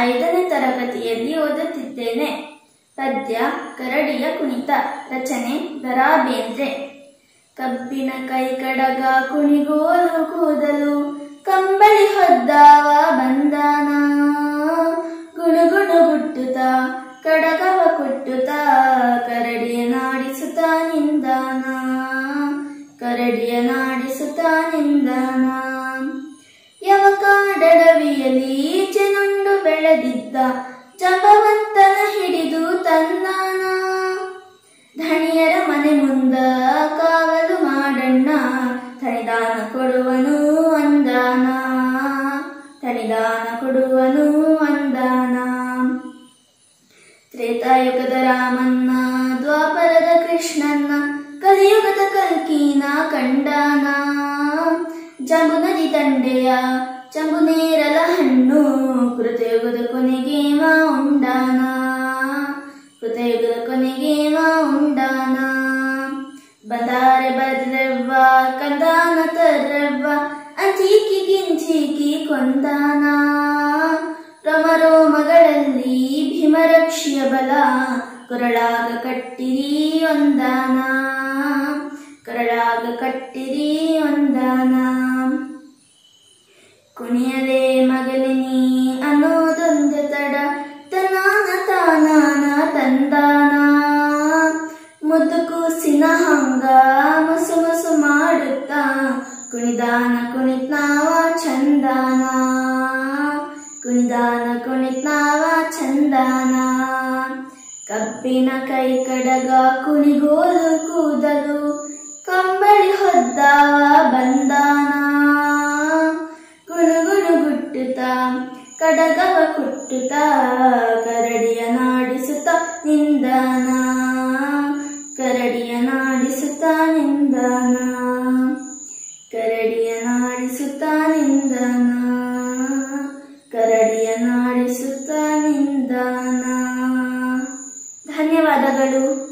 ಐದನೇ ತರಗತಿಯಲ್ಲಿ ಓದುತ್ತಿದ್ದೇನೆ. ಪದ್ಯ, ಕರಡಿಯ ಕುಣಿತ, ರಚನೆ ದರಾ ಬೇಂದ್ರೆ ಕಬ್ಬಿನ ಕೈ ಕಡಗ ಕುಣಿಗೋಲು ಕೂದಲು, ಕಂಬಳಿ ಹೊದ್ದಾವ ಬಂದಾನ. ಗುಣುಗುಣು ಗುಟ್ಟುತ್ತ ಕಡಗವ ಕುಟ್ಟುತ್ತ, ಕರಡಿಯ ನಾಡಿಸುತ್ತ ನಿಂದಾನ. ಕರಡಿಯ ನಾಡಿಸುತ್ತ ನಿಂದಾನ. ಯವಕಾಡಡವಿಯಲ್ಲಿ ಚೆನುಂಡು ಬೆಳೆದಿದ್ದ ಜಪವಂತನ ಹಿಡಿದು ತನ್ನಾನ. ಧಣಿಯರ ಮನೆ ಮುಂದ ಕಾವಲು ಮಾಡಣ್ಣ. ತಣಿದಾನ ಕೊಡುವನು ಅಂದಾನ. ತಣಿದಾನ ಕೊಡುವನು ಅಂದಾನ. ತ್ರೇತಾಯುಗದ ರಾಮನ್ನ, ದ್ವಾಪರದ ಕೃಷ್ಣನ್ನ, ಕಲಿಯುಗದ ಕಲ್ಕೀನ ಕಂಡಾನ. ಜಮುನದಿ ನದಿ ದಂಡೆಯ ಚಂಬು ನೇರಲ ಹಣ್ಣು ಕೃತಯುಗದ ಕೊನೆಗೆ ಮಾ ಉಂಡಾನ ಕೃತಯುಗದ ಕೊನೆಗೆ ಮಾ ಉಂಡಾನ ಬಂದಾರೆ ಬದ್ರವ್ವ ಕಂದಾನ ತರ್ರವ್ವ ಅಂಚೀಕಿ ಗಿಂಚೀಕಿ ಕೊಂದಾನ ರಮರೋಮಗಳಲ್ಲಿ ಭೀಮರಕ್ಷಿಯ ಬಲ ಕೊರಳಾಗ ಕಟ್ಟಿರಿ ಒಂದಾನ ಕೊರಳಾಗ ಕಟ್ಟಿರಿ ಒಂದಾನ ಕುಣಿಯದೆ ಮಗಲಿನಿ ಅನ್ನೋದೊಂದು ತಡ. ತನಾನ, ತಾನಾನ, ತಂದಾನ. ಮುದ್ದು ಕೂಸಿನ ಹಂಗ ಮಸು ಮಸು ಮಾಡುತ್ತಾ. ಕುಣಿದಾನ, ಕುಣಿತ್ನಾವ ಚಂದಾನ. ಕುಣಿದಾನ, ಕುಣಿತ್ನಾವ ಚಂದಾನ. ಕಬ್ಬಿನ ಕೈ ಕಡಗ ಕುಣಿಗೋಲು ಕೂದಲು ಕಡಗವ ಕುಟ್ಟುತ್ತ ಕರಡಿಯ ನಾಡಿಸುತ್ತ ನಿಂದನ, ಕರಡಿಯ ನಾಡಿಸುತ್ತ ನಿಂದನ, ಕರಡಿಯ ನಾಡಿಸುತ್ತ ನಿಂದನ, ಕರಡಿಯ ನಾಡಿಸುತ್ತ ನಿಂದನ. ಧನ್ಯವಾದಗಳು.